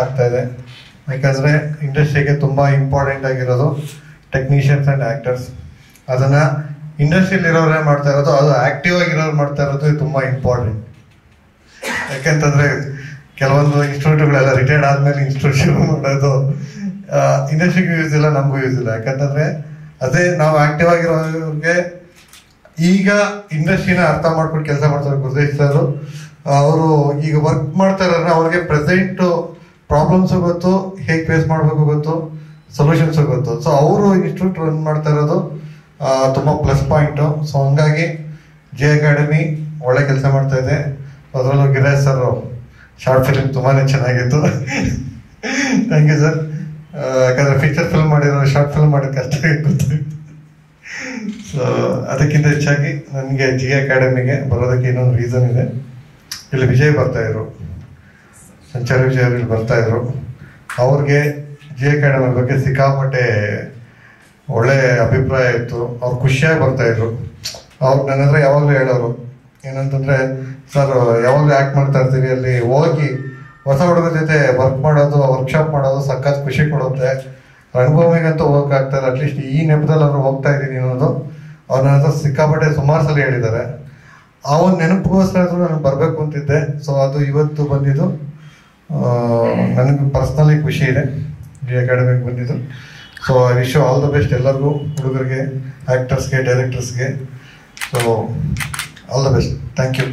ಆಗ್ತಾ ಇದೆ. ಯಾಕಂದರೆ ಇಂಡಸ್ಟ್ರಿಗೆ ತುಂಬ ಇಂಪಾರ್ಟೆಂಟ್ ಆಗಿರೋದು ಟೆಕ್ನಿಷಿಯನ್ಸ್ ಆ್ಯಂಡ್ ಆ್ಯಕ್ಟರ್ಸ್ ಅದನ್ನು ಇಂಡಸ್ಟ್ರಿಯಲ್ಲಿ ಇರೋರೇ ಮಾಡ್ತಾ ಇರೋದು, ಅದು ಆ್ಯಕ್ಟಿವ್ ಆಗಿರೋರು ಮಾಡ್ತಾ ಇರೋದು ತುಂಬ ಇಂಪಾರ್ಟೆಂಟ್ ಯಾಕೆಂತಂದರೆ ಕೆಲವೊಂದು ಇನ್ಸ್ಟಿಟ್ಯೂಟ್ಗಳೆಲ್ಲ ರಿಟೈರ್ಡ್ ಆದ್ಮೇಲೆ ಇನ್ಸ್ಟಿಟ್ಯೂಟ್ ಮಾಡೋದು ಇಂಡಸ್ಟ್ರಿಗೂ ಯೂಸ್ ಇಲ್ಲ, ನಮಗೂ ಯೂಸ್ ಇಲ್ಲ. ಯಾಕಂತಂದರೆ ಅದೇ ನಾವು ಆಕ್ಟಿವ್ ಆಗಿರೋರಿಗೆ ಈಗ ಇಂಡಸ್ಟ್ರಿನ ಅರ್ಥ ಮಾಡ್ಕೊಂಡು ಕೆಲಸ ಮಾಡ್ತಾರೆ ಗುರುದೇಶ್ ಸರ್ ಅವರು ಈಗ ವರ್ಕ್ ಮಾಡ್ತಾ ಅವ್ರಿಗೆ ಪ್ರೆಸೆಂಟ್ ಪ್ರಾಬ್ಲಮ್ಸ್ ಗೊತ್ತು, ಹೇಗೆ ಫೇಸ್ ಮಾಡಬೇಕು ಗೊತ್ತು ಸೊಲ್ಯೂಷನ್ಸ್ ಗೊತ್ತು. ಸೊ ಅವರು ಇನ್ಸ್ಟಿಟ್ಯೂಟ್ ರನ್ ಮಾಡ್ತಾ ಇರೋದು ತುಂಬ ಪ್ಲಸ್ ಪಾಯಿಂಟು ಸೊ ಹಂಗಾಗಿ ಜೆ ಅಕಾಡೆಮಿ ಒಳ್ಳೆ ಕೆಲಸ ಮಾಡ್ತಾ ಇದೆ. ಅದರಲ್ಲೂ ಗಿರಾಜ್ ಸರ್ ಶಾರ್ಟ್ ಫಿಲ್ಮ್ ತುಂಬಾ ಚೆನ್ನಾಗಿತ್ತು. ಥ್ಯಾಂಕ್ ಯು ಸರ್ ಯಾಕಂದರೆ ಫೀಚರ್ ಫಿಲ್ಮ್ ಮಾಡಿರೋ ಶಾರ್ಟ್ ಫಿಲ್ಮ್ ಮಾಡೋದು ಕಷ್ಟ ಗೊತ್ತಾಯ್ತು ಸೊ ಅದಕ್ಕಿಂತ ಹೆಚ್ಚಾಗಿ ನನಗೆ ಜಿ ಅಕಾಡೆಮಿಗೆ ಬರೋದಕ್ಕೆ ಇನ್ನೊಂದು ರೀಸನ್ ಇದೆ. ಇಲ್ಲಿ ವಿಜಯ್ ಬರ್ತಾ ಇದ್ರು. ಸಂಚಾರ ಬರ್ತಾ ಇದ್ರು. ಅವ್ರಿಗೆ ಜಿ ಅಕಾಡೆಮಿ ಬಗ್ಗೆ ಸಿಕ್ಕಾಪಟ್ಟೆ ಒಳ್ಳೆ ಅಭಿಪ್ರಾಯ ಇತ್ತು. ಅವ್ರು ಖುಷಿಯಾಗಿ ಬರ್ತಾ ಇದ್ರು. ಅವ್ರು ನನ್ನ ಹತ್ರ ಯಾವಾಗಲೂ ಹೇಳೋರು, ಏನಂತಂದ್ರೆ, ಸರ್, ಯಾವಾಗಲೂ ಆ್ಯಕ್ಟ್ ಮಾಡ್ತಾ ಇರ್ತೀವಿ ಅಲ್ಲಿ ಹೋಗಿ ಹೊಸ ಹುಡುಗರ ಜೊತೆ ವರ್ಕ್ ಮಾಡೋದು ವರ್ಕ್ಶಾಪ್ ಮಾಡೋದು ಸಖತ್ ಖುಷಿ ಕೊಡುತ್ತೆ. ರಂಗಭೂಮಿಗಂತೂ ಹೋಗಕ್ಕಾಗ್ತಾ ಇಲ್ಲ. ಅಟ್ಲೀಸ್ಟ್ ಈ ನೆಪದಲ್ಲಿ ಅವ್ರು ಹೋಗ್ತಾ ಇದ್ದೀನಿ ಅನ್ನೋದು ಅವ್ರು ನನ್ನ ಹತ್ರ ಸಿಕ್ಕಾಪಟ್ಟೆ ಸುಮಾರು ಸಲ ಹೇಳಿದ್ದಾರೆ. ಆ ಒಂದು ನೆನಪಿಗೋಸ್ಕರ ನಾನು ಬರಬೇಕು ಅಂತಿದ್ದೆ. ಸೊ ಅದು ಇವತ್ತು ಬಂದಿದ್ದು. ನನಗೆ ಪರ್ಸ್ನಲಿ ಖುಷಿ ಇದೆ. ಈ ಅಕಾಡೆಮಿಗೆ ಬಂದಿದ್ದು. So I wish all the best ಎಲ್ಲರಿಗೂ, ಹುಡುಗರಿಗೆ ಆ್ಯಕ್ಟರ್ಸ್ಗೆ ಡೈರೆಕ್ಟರ್ಸ್ಗೆ so all the best thank you